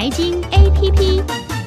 财经 APP。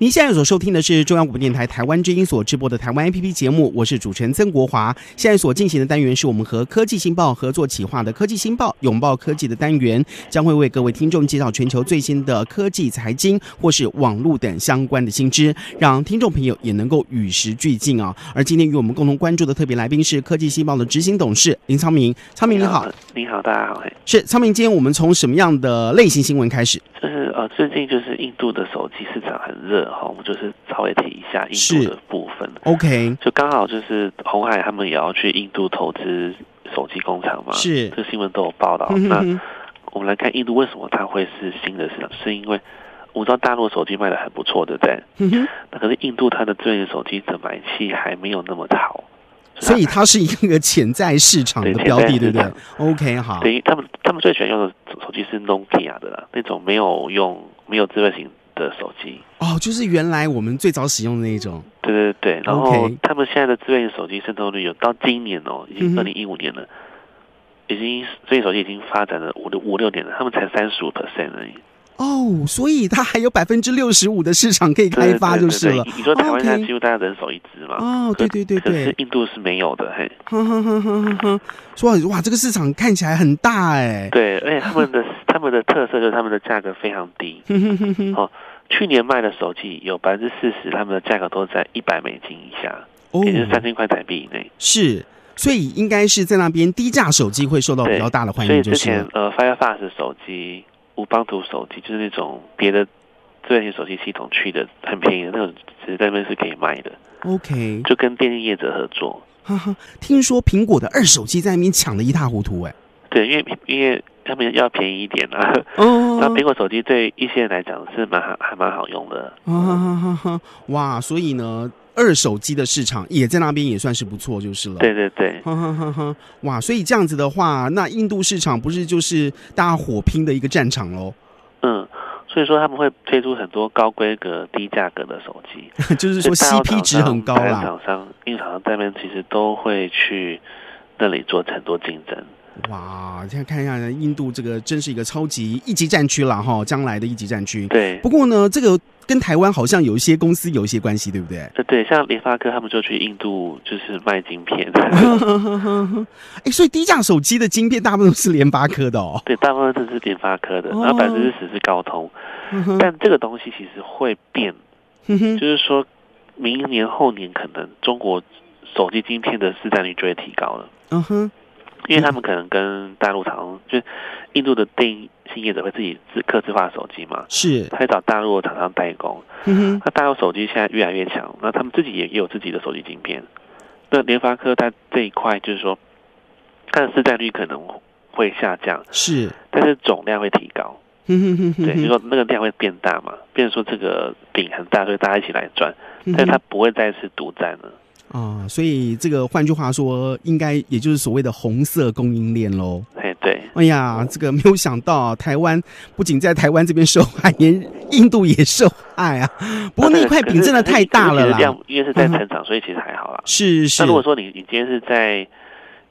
您现在所收听的是中央广播电台台湾之音所直播的台湾 APP 节目，我是主持人曾国华。现在所进行的单元是我们和科技新报合作企划的科技新报拥抱科技的单元，将会为各位听众介绍全球最新的科技、财经或是网络等相关的新知，让听众朋友也能够与时俱进啊。而今天与我们共同关注的特别来宾是科技新报的执行董事林昌明，昌明你好，你好，大家好，是昌明。今天我们从什么样的类型新闻开始？就是呃，最近就是印度的手机市场很热哈，我们就是稍微提一下印度的部分。OK，就刚好就是红海他们也要去印度投资手机工厂嘛，是这新闻都有报道。那我们来看印度为什么它会是新的市场，是因为我知道大陆手机卖的很不错，对不对？那可是印度它的智能手机的买气还没有那么好。所以它是一个潜在市场的标的，对不对？OK，好。等于他们他们最喜欢用的手机是 Nokia 的啦，那种没有用没有智慧型的手机。哦，就是原来我们最早使用的那一种。对对对，然后他们现在的智慧型手机渗透率有到今年哦，已经二零一五年了，已经智慧手机已经发展了五六五六年了，他们才三十五 percent 而已。哦，所以它还有百分之六十五的市场可以开发，就是了。你说台湾现在几乎大家人手一只嘛？哦，对对对对。可是印度是没有的，嘿。哼哼哼哼哼哼，说哇，这个市场看起来很大哎。对，而且他们的他们的特色就是他们的价格非常低。哼哼哼哼。哦，去年卖的手机有百分之四十，他们的价格都在一百美金以下，也就是三千块台币以内。是，所以应该是在那边低价手机会受到比较大的欢迎。所以之前呃，Firefox 手机。无邦图手机就是那种别的智能型手机系统去的很便宜的那种，其实在那边是可以卖的。OK，就跟电信业者合作。哈哈，听说苹果的二手机在那边抢的一塌糊涂哎。对，因为因为他们要便宜一点啊。哦。那苹果手机对一些人来讲是蛮好，还蛮好用的。哇，所以呢。二手机的市场也在那边，也算是不错，就是了。对对对，哇！所以这样子的话，那印度市场不是就是大家火拼的一个战场喽？嗯，所以说他们会推出很多高规格、低价格的手机，就是说 CP 值很高啦。厂商、印厂商这边其实都会去那里做很多竞争。哇，现在看一下，印度这个真是一个超级一级战区了哈，将来的一级战区。对。不过呢，这个跟台湾好像有一些公司有一些关系，对不对？对对，像联发科他们就去印度就是卖晶片。哎，所以低价手机的晶片大部分都是联发科的哦。对，大部分都是联发科的，然后百分之十是高通。但这个东西其实会变，就是说明年后年可能中国手机晶片的市占率就会提高了。嗯哼。因为他们可能跟大陆厂，就印度的电信业者会自己自刻制化手机嘛，是，他会找大陆的厂商代工。嗯哼，那大陆手机现在越来越强，那他们自己也也有自己的手机晶片。那联发科在这一块就是说，它的市占率可能会下降，是，但是总量会提高。对，就是说那个量会变大嘛，变成说这个饼很大，所以大家一起来赚，但是它不会再次独占了。啊，所以这个换句话说，应该也就是所谓的红色供应链喽。哎，对。哎呀，这个没有想到，台湾不仅在台湾这边受害，连印度也受害啊。不过那一块饼真的太大了啦。因为是在成长，所以其实还好啦。是是。那如果说你你今天是在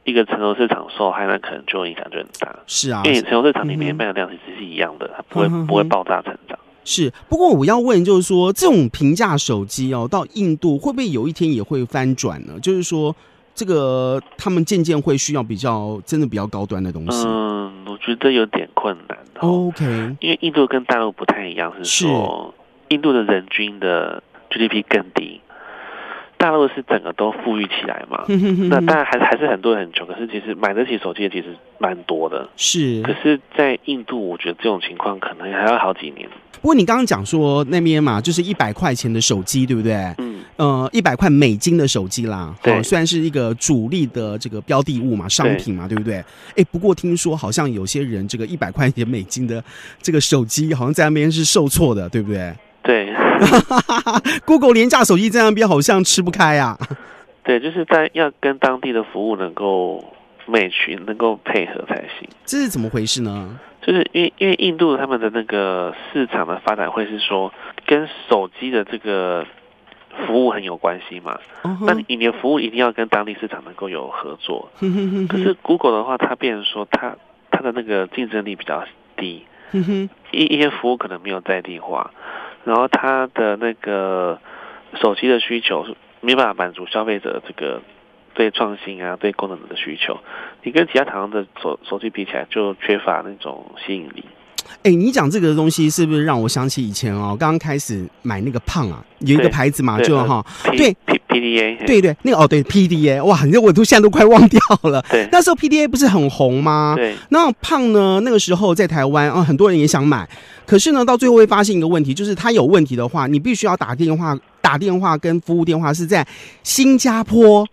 一个成熟市场受害，那可能就影响就很大。是啊，因为成熟市场里面卖的量其实是一样的，它不会不会爆炸成长。是，不过我要问，就是说这种平价手机哦，到印度会不会有一天也会翻转呢？就是说，这个他们渐渐会需要比较真的比较高端的东西。嗯，我觉得有点困难。OK，因为印度跟大陆不太一样，是说印度的人均的 GDP 更低。大陆是整个都富裕起来嘛？那当然还还是很多人很穷，可是其实买得起手机的其实蛮多的。是，可是，在印度，我觉得这种情况可能还要好几年。不过你刚刚讲说那边嘛，就是一百块钱的手机，对不对？嗯。呃，一百块美金的手机啦，对，虽然是一个主力的这个标的物嘛，商品嘛，对不对？哎，不过听说好像有些人这个一百块钱美金的这个手机，好像在那边是受挫的，对不对？对。Google 廉价手机在那边好像吃不开啊。对，就是在要跟当地的服务能够 match，能够配合才行。这是怎么回事呢？就是因为因为印度他们的那个市场的发展会是说跟手机的这个服务很有关系嘛。那你的服务一定要跟当地市场能够有合作。可是 Google 的话，它变成说它它的那个竞争力比较低。一一些服务可能没有在地化，然后他的那个手机的需求是没办法满足消费者这个对创新啊、对功能的需求，你跟其他厂商的手手机比起来，就缺乏那种吸引力。哎，你讲这个东西是不是让我想起以前哦？刚刚开始买那个胖啊，有一个牌子嘛，就哈，对 P P D A，对对，那个哦，对 P D A，哇，你我都现在都快忘掉了。对，那时候 P D A 不是很红吗？对，那胖呢？那个时候在台湾啊，很多人也想买，可是呢，到最后会发现一个问题，就是它有问题的话，你必须要打电话，打电话跟服务电话是在新加坡。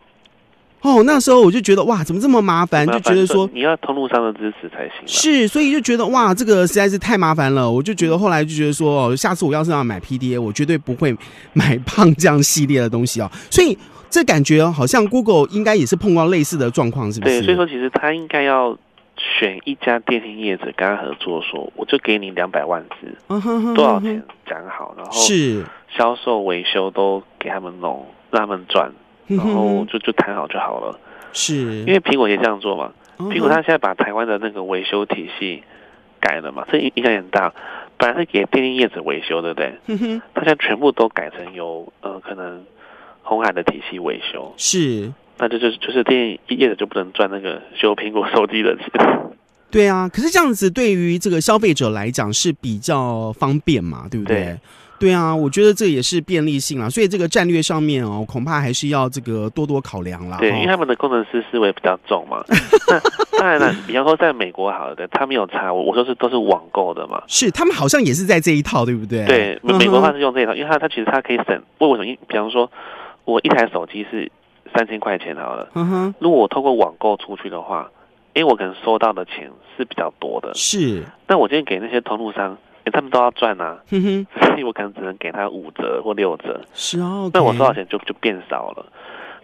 哦，那时候我就觉得哇，怎么这么麻烦？就觉得说你要通路上的支持才行。是，所以就觉得哇，这个实在是太麻烦了。我就觉得后来就觉得说，哦，下次我要是要买 PDA，我绝对不会买 胖这样系列的东西哦。所以这感觉好像 Google 应该也是碰到类似的状况，是不是？对，所以说其实他应该要选一家电信业者跟他合作，说我就给你两百万支，多少钱讲好，然后是销售维修都给他们弄，让他们赚。然后 就就谈好就好了，是因为苹果也这样做嘛。苹果它现在把台湾的那个维修体系改了嘛，这影影响很大。本来是给电信业者维修，对不对？它现在全部都改成由呃可能红海的体系维修。是，那就就是就是电信业者就不能赚那个修苹果手机的钱。对啊，可是这样子对于这个消费者来讲是比较方便嘛，对不对？对啊，我觉得这也是便利性啊，所以这个战略上面哦，恐怕还是要这个多多考量啦。对，因为他们的工程师思维比较重嘛。当然了，比方说在美国好的，他们有查我，我说是都是网购的嘛。是，他们好像也是在这一套，对不对？对，美国话是用这一套，因为他他其实他可以省。为什么？比方说，我一台手机是三千块钱好了，嗯哼，如果我透过网购出去的话，因为我可能收到的钱是比较多的。是，那我今天给那些通路商。他们都要赚啊，所以我可能只能给他五折或六折。是哦，那我多少钱就就变少了。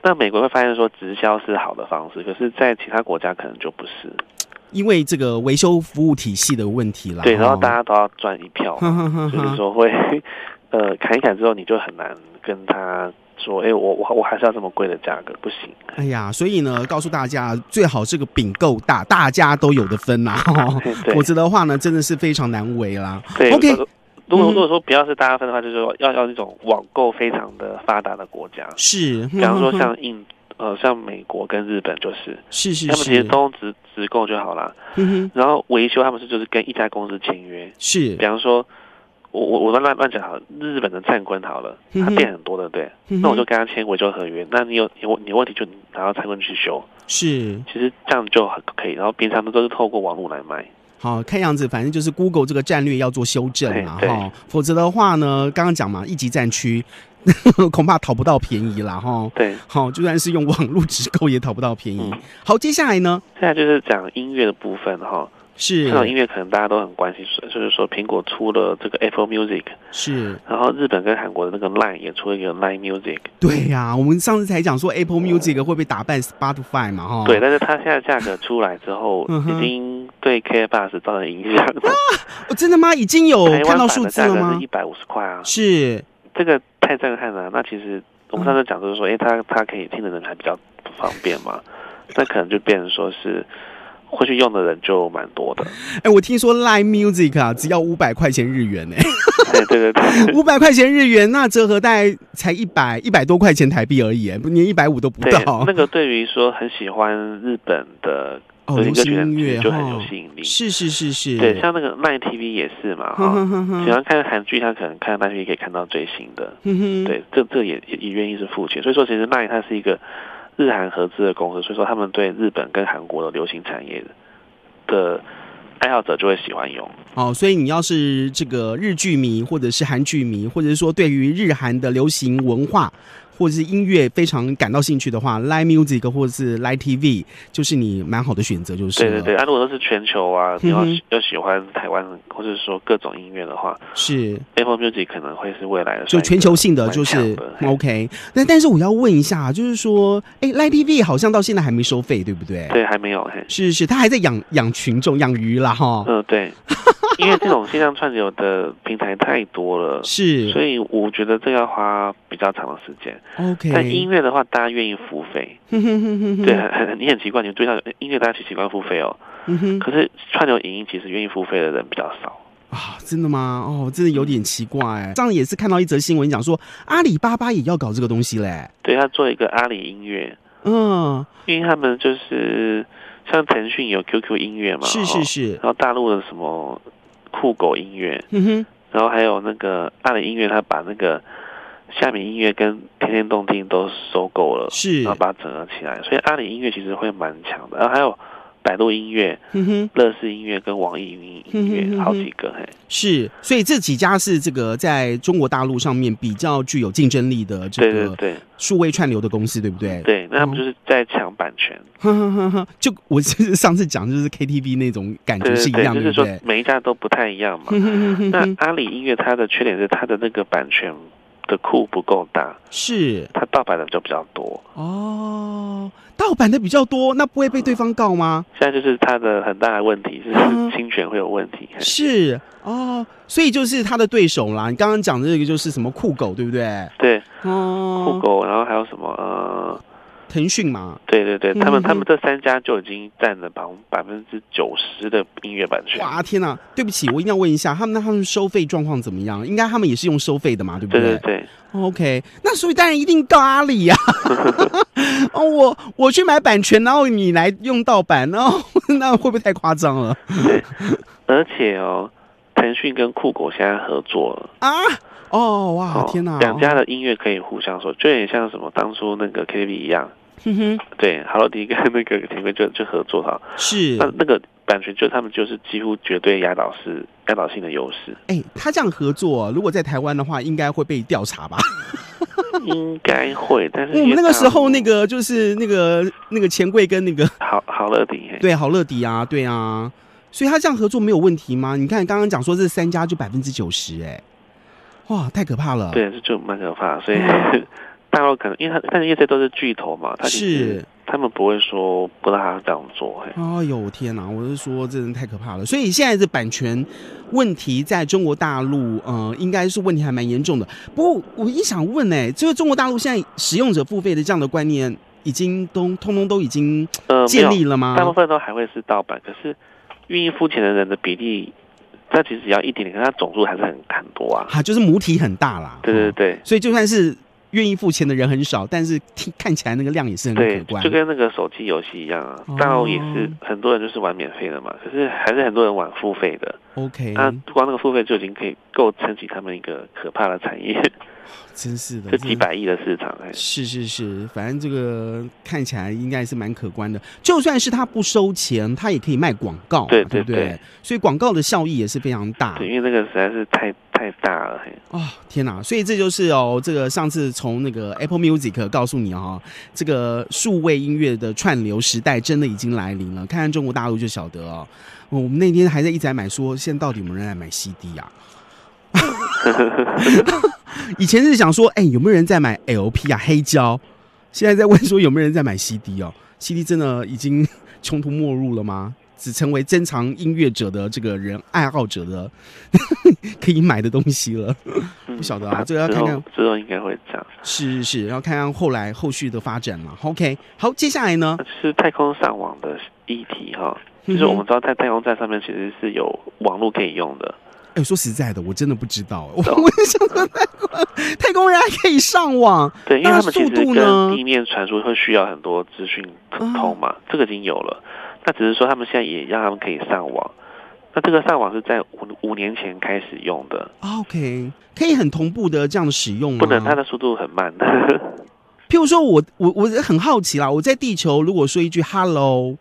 那美国会发现说直销是好的方式，可是，在其他国家可能就不是，因为这个维修服务体系的问题啦。对，然后大家都要赚一票，就是说会呃砍一砍之后，你就很难跟他。说，哎，我我我还是要这么贵的价格，不行。哎呀，所以呢，告诉大家，最好这个饼够大，大家都有的分呐。否则的话呢，真的是非常难为啦。对，OK。如果如果说不要是大家分的话，就是说要要那种网购非常的发达的国家。是，比方说像印呃像美国跟日本就是，是是，他们其实都直直购就好了。嗯哼。然后维修他们是就是跟一家公司签约。是，比方说。我我我乱乱讲好了，日本的灿坤好了，他店很多的，对，那我就跟他签维修合约。那你有有你问题就拿到灿坤去修，是，其实这样就很可以。然后平常的都是透过网络来卖。好看样子，反正就是 Google 这个战略要做修正嘛，哈，否则的话呢，刚刚讲嘛，一级战区 恐怕讨不到便宜啦，哈。对，好，就算是用网络直购也讨不到便宜。好，接下来呢？现在就是讲音乐的部分，哈。是这种音乐可能大家都很关心，就是说苹果出了这个 Apple Music，是，然后日本跟韩国的那个 Line 也出了一个 Line Music。对呀，我们上次才讲说 Apple Music 会被打败 Spotify 嘛，哈。对，但是它现在价格出来之后，已经对 K Bus 造成影响。哦，真的吗？已经有看到数字了吗？一百五十块啊，是这个太震撼了。那其实我们上次讲就是说，哎，它它可以听的人还比较不方便嘛，那可能就变成说是。会去用的人就蛮多的。哎，我听说 Live Music 啊，只要五百块钱日元呢。对对对，五百块钱日元，那折合大概才一百一百多块钱台币而已，不连一百五都不到。那个对于说很喜欢日本的流行音乐就很有吸引力。是是是是。对，像那个 Line TV 也是嘛，哈，喜欢看韩剧，他可能看 Line TV 可以看到最新的。对，这这也也也愿意是付钱。所以说，其实 Line 它是一个。日韩合资的公司，所以说他们对日本跟韩国的流行产业的爱好者就会喜欢用。哦，所以你要是这个日剧迷，或者是韩剧迷，或者是说对于日韩的流行文化。或者是音乐非常感到兴趣的话，Live Music 或者是 Live TV 就是你蛮好的选择，就是。对对对，啊，如果说是全球啊，你要要喜欢台湾或者说各种音乐的话，是 Apple Music 可能会是未来的。就全球性的就是 OK。那但是我要问一下，就是说，哎，Live TV 好像到现在还没收费，对不对？对，还没有。嘿是是，他还在养养群众、养鱼啦，哈。嗯，对。因为这种线上串流的平台太多了，是，所以我觉得这要花比较长的时间。OK，但音乐的话，大家愿意付费。对，很很，你很奇怪，你对上音乐大家其实习惯付费哦。可是串流影音其实愿意付费的人比较少。啊，真的吗？哦，真的有点奇怪。哎上也是看到一则新闻，讲说阿里巴巴也要搞这个东西嘞。对，他做一个阿里音乐。嗯，因为他们就是像腾讯有 QQ 音乐嘛，是是是。然后大陆的什么酷狗音乐，嗯哼。然后还有那个阿里音乐，他把那个虾米音乐跟天天动听都收购了，是，然后把它整合起来。所以阿里音乐其实会蛮强的。然后还有。百度音乐、乐视音乐跟网易云音乐好几个，嘿，是，所以这几家是这个在中国大陆上面比较具有竞争力的这个对数位串流的公司，对不对？对，那他们就是在抢版权。就我是 上次讲，就是 KTV 那种感觉是一样的，就是说每一家都不太一样嘛。那阿里音乐它的缺点是它的那个版权的库不够大，是它盗版的就比较多哦。盗版的比较多，那不会被对方告吗？现在就是他的很大的问题，是侵权会有问题。是哦，所以就是他的对手啦。你刚刚讲的这个就是什么酷狗，对不对？对，哦，酷狗，然后还有什么呃。腾讯嘛，对对对，他们他们这三家就已经占了百百分之九十的音乐版权。哇，天哪！对不起，我一定要问一下，他们那他们收费状况怎么样？应该他们也是用收费的嘛，对不对？对对对。OK，那所以当然一定告阿里呀。哦，我我去买版权，然后你来用盗版，然后 那会不会太夸张了？对，而且哦，腾讯跟酷狗现在合作了啊。哦哇，天哪！两家的音乐可以互相说，就有点像什么当初那个 KTV 一样。哼哼，对，Hello 迪跟那个婷妹就就合作哈，是那那个版权就他们就是几乎绝对压倒是压倒性的优势。哎，他这样合作，如果在台湾的话，应该会被调查吧？应该会，但是我们那个时候那个就是那个那个钱柜跟那个好好乐迪，对，好乐迪啊，对啊，所以他这样合作没有问题吗？你看刚刚讲说这三家就百分之九十，哎，哇，太可怕了。对，这就蛮可怕，所以。大陆可能，因为他但是因为这都是巨头嘛，他是他们不会说不让他这样做。哎呦天哪！我是说，这人太可怕了。所以现在这版权问题在中国大陆，呃，应该是问题还蛮严重的。不过我一想问，哎，就是中国大陆现在使用者付费的这样的观念，已经都通通都已经建立了吗？大部分都还会是盗版，可是愿意付钱的人的比例，它其实只要一点点，可是它总数还是很很多啊。哈，就是母体很大啦。对对对，所以就算是。愿意付钱的人很少，但是听看起来那个量也是很可观，就跟那个手机游戏一样啊。当然也是很多人就是玩免费的嘛，可是还是很多人玩付费的。OK，那光那个付费就已经可以够撑起他们一个可怕的产业。真是的，这几百亿的市场，是是是，反正这个看起来应该是蛮可观的。就算是他不收钱，他也可以卖广告，对对对，所以广告的效益也是非常大。对，因为那个实在是太太大了。哦，天哪！所以这就是哦，这个上次从那个 Apple Music 告诉你哦，这个数位音乐的串流时代真的已经来临了。看看中国大陆就晓得哦。我们那天还在一直在买，说现在到底有没有人来买 CD 啊？以前是想说，哎，有没有人在买 LP 啊？黑胶？现在在问说有没有人在买 CD 哦？CD 真的已经 穷途末路了吗？只成为珍藏音乐者的这个人爱好者的 可以买的东西了？不晓得啊，这个要看看之后应该会这样。是是是，要看看后来后续的发展了。OK，好，接下来呢是太空上网的议题哈，就是我们知道在太空站上面其实是有网络可以用的。哎，说实在的，我真的不知道，我为什么太空 太空人还可以上网？对，因为他们其实跟地面传输会需要很多资讯通嘛，这个已经有了。那只是说他们现在也让他们可以上网。那这个上网是在五五年前开始用的。OK，可以很同步的这样使用吗？不能，它的速度很慢。譬如说我我我很好奇啦，我在地球如果说一句 “hello”，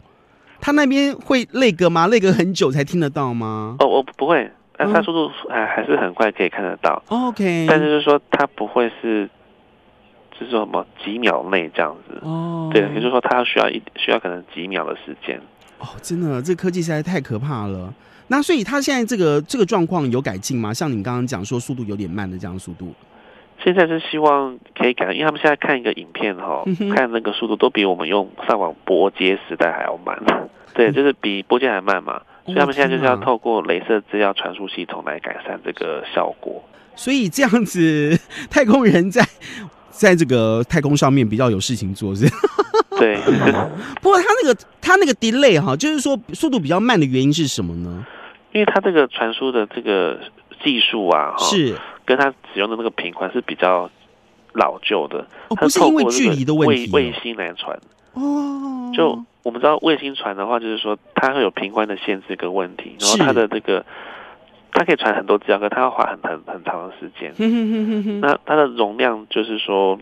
他那边会那个吗？那个很久才听得到吗？哦，我不会。但它速度还还是很快，可以看得到。OK，但是就是说它不会是，就是说什么几秒内这样子。哦，对，也就是说它需要一需要可能几秒的时间。哦，真的，这科技实在太可怕了。那所以它现在这个这个状况有改进吗？像你刚刚讲说速度有点慢的这样速度，现在是希望可以改，因为他们现在看一个影片哈，看那个速度都比我们用上网拨接时代还要慢。对，就是比拨接还慢嘛。所以他们现在就是要透过镭射资料传输系统来改善这个效果。所以这样子，太空人在在这个太空上面比较有事情做，是？对。不过他那个他那个 delay 哈，就是说速度比较慢的原因是什么呢？因为它这个传输的这个技术啊，是跟他使用的那个频宽是比较老旧的，哦，不是因为距离的问题，卫星来传哦。就我们知道卫星传的话，就是说它会有频宽的限制跟问题，然后它的这个它可以传很多资料，可它要花很很很长的时间。那它的容量就是说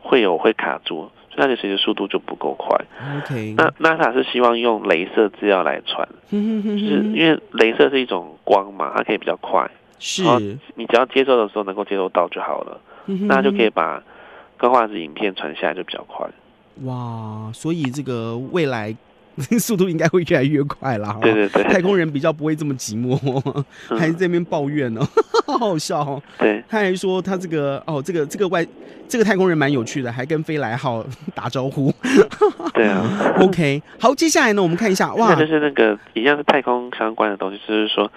会有会卡住。那你其实速度就不够快。OK，那 NASA 是希望用镭射资料来传，就是因为镭射是一种光嘛，它可以比较快。是，你只要接收的时候能够接收到就好了，那就可以把高画质影片传下来就比较快。哇，所以这个未来。速度应该会越来越快啦。对对对，太空人比较不会这么寂寞，还在那边抱怨呢，好好笑哦。对，他还说他这个哦，这个这个外这个太空人蛮有趣的，还跟飞来号 打招呼。对啊，OK，好，接下来呢，我们看一下，哇，就是那个一样是太空相关的东西，就是说。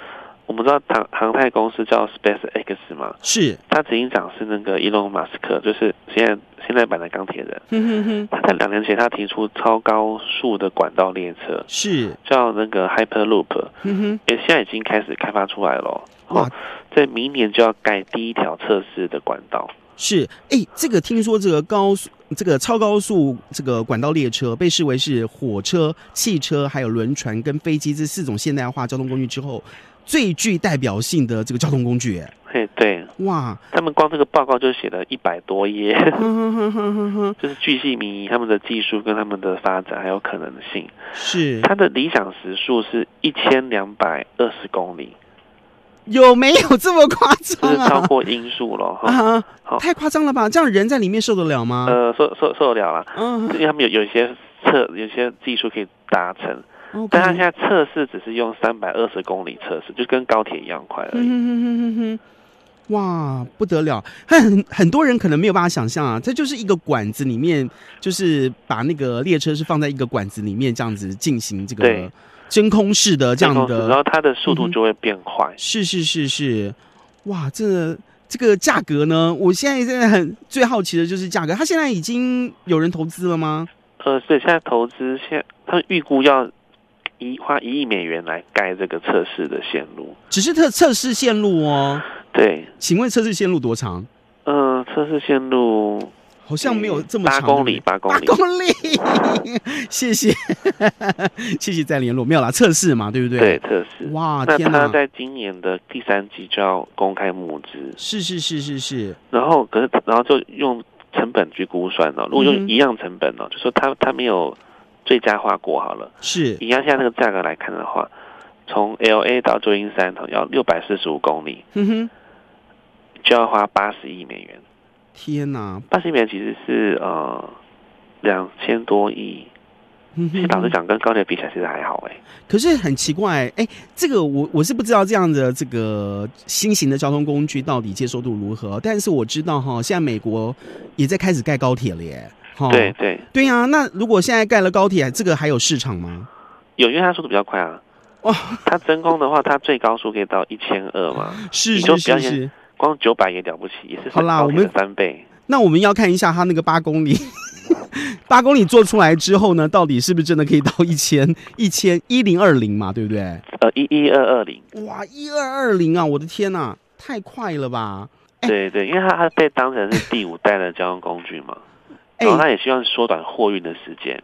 我们知道航航太公司叫 Space X 嘛，是，他执行长是那个伊隆马斯克，就是现在现在版的钢铁人。哼哼哼，他在两年前他提出超高速的管道列车，是叫那个 Hyperloop，哼哼，也现在已经开始开发出来了。哇，在明年就要盖第一条测试的管道。是，哎，这个听说这个高速这个超高速这个管道列车被视为是火车、汽车、还有轮船跟飞机这四种现代化交通工具之后。最具代表性的这个交通工具，嘿，对，哇，他们光这个报告就写了一百多页，就是巨细靡遗，他们的技术跟他们的发展还有可能性。是，它的理想时速是一千两百二十公里，有没有这么夸张啊？超过音速了，啊，太夸张了吧？这样人在里面受得了吗？呃，受受受得了了，嗯，因为他们有有一些测，有些技术可以达成。但他现在测试只是用三百二十公里测试，就跟高铁一样快而已。哇，不得了！很很多人可能没有办法想象啊，这就是一个管子里面，就是把那个列车是放在一个管子里面这样子进行这个真空式的这样的，然后它的速度就会变快。是是是是，哇，这这个价格呢？我现在现在很最好奇的就是价格，它现在已经有人投资了吗？呃，对，现在投资现他预估要。一花一亿美元来盖这个测试的线路，只是测测试线路哦。对，请问测试线路多长？嗯，测试线路好像没有这么长，八公里，八公里，八公里。谢谢，谢谢再联络。没有啦，测试嘛，对不对？对，测试。哇，那他在今年的第三季就要公开募资。是是是是是。然后，可是然后就用成本去估算哦？如果用一样成本呢，就说他他没有。最佳化过好了，是以按现在那个价格来看的话，从 L A 到旧金山要六百四十五公里，嗯哼，就要花八十亿美元。天哪，八十亿美元其实是呃两千多亿。其实老实讲，跟高铁比起来，其实还好哎。可是很奇怪，哎，这个我我是不知道这样的这个新型的交通工具到底接受度如何，但是我知道哈，现在美国也在开始盖高铁了耶。对对对呀，那如果现在盖了高铁，这个还有市场吗？有，因为它速度比较快啊。哇，它真空的话，它最高速可以到一千二嘛。是是是是，光九百也了不起，也是好啦，我们三倍。那我们要看一下它那个八公里，八公里做出来之后呢，到底是不是真的可以到一千一千一零二零嘛？对不对？呃，一一二二零。哇，一二二零啊！我的天哪，太快了吧？对对，因为它它被当成是第五代的交通工具嘛。然后他也希望缩短货运的时间，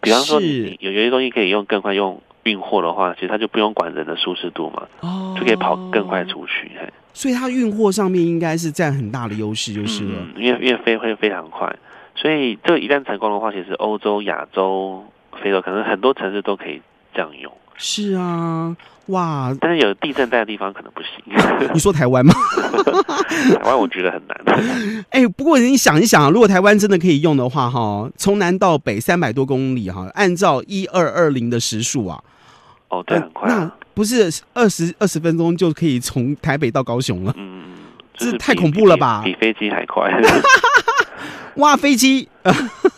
比方说你有有些东西可以用更快用运货的话，其实他就不用管人的舒适度嘛，哦，就可以跑更快出去。所以它运货上面应该是占很大的优势，就是了。因为因为飞会非常快，所以这个一旦成功的话，其实欧洲、亚洲、非洲可能很多城市都可以这样用。是啊。哇！但是有地震带的地方可能不行。你说台湾吗？台湾我觉得很难。哎，不过你想一想，如果台湾真的可以用的话，哈，从南到北三百多公里，哈，按照一二二零的时速啊，哦，对，很快。那不是二十二十分钟就可以从台北到高雄了？嗯，这太恐怖了吧？比飞机还快。哇，飞机！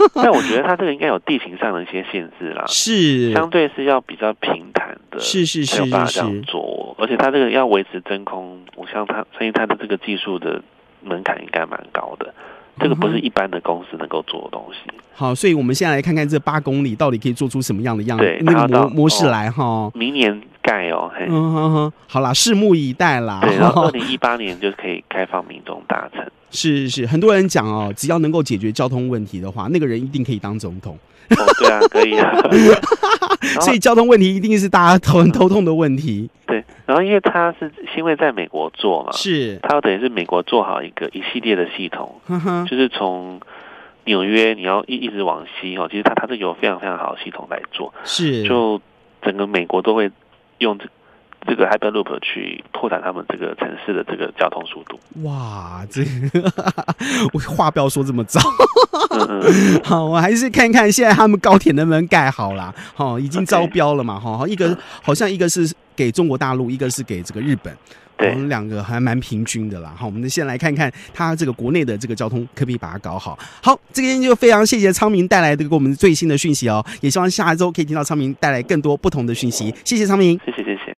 但我觉得它这个应该有地形上的一些限制啦，是相对是要比较平坦的，是是是是是。做，而且它这个要维持真空，我相它，相信它的这个技术的门槛应该蛮高的。这个不是一般的公司能够做的东西。好，所以我们现在来看看这八公里到底可以做出什么样的样对那个模模式来哈。明年盖哦，嘿，嗯哼哼，好啦，拭目以待啦。对，然后 二零一八年就可以开放民众搭乘。是是，很多人讲哦，只要能够解决交通问题的话，那个人一定可以当总统。哦，对啊，可以啊。所以交通问题一定是大家头很头痛的问题。对，然后因为它是因为在美国做嘛，是，它等于是美国做好一个一系列的系统，就是从纽约你要一一直往西哦，其实它它是有非常非常好的系统来做，是，就整个美国都会用这这个 Hyperloop 去拓展他们这个城市的这个交通速度。哇，这个 我话不要说这么早。嗯嗯，好，我还是看看现在他们高铁能不能盖好啦。好，已经招标了嘛。哈，一个好像一个是给中国大陆，一个是给这个日本。我们两个还蛮平均的啦。好，我们先来看看它这个国内的这个交通可不可以把它搞好。好，这边就非常谢谢昌明带来的给我们最新的讯息哦，也希望下周可以听到昌明带来更多不同的讯息。谢谢昌明。谢谢谢谢。